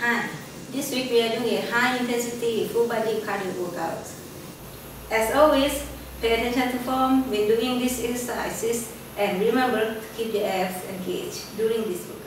Hi, this week we are doing a high intensity full body cardio workout. As always, pay attention to form when doing these exercises and remember to keep the abs engaged during this workout.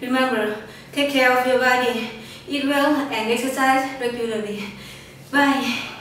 Remember, take care of your body, eat well and exercise regularly. Bye.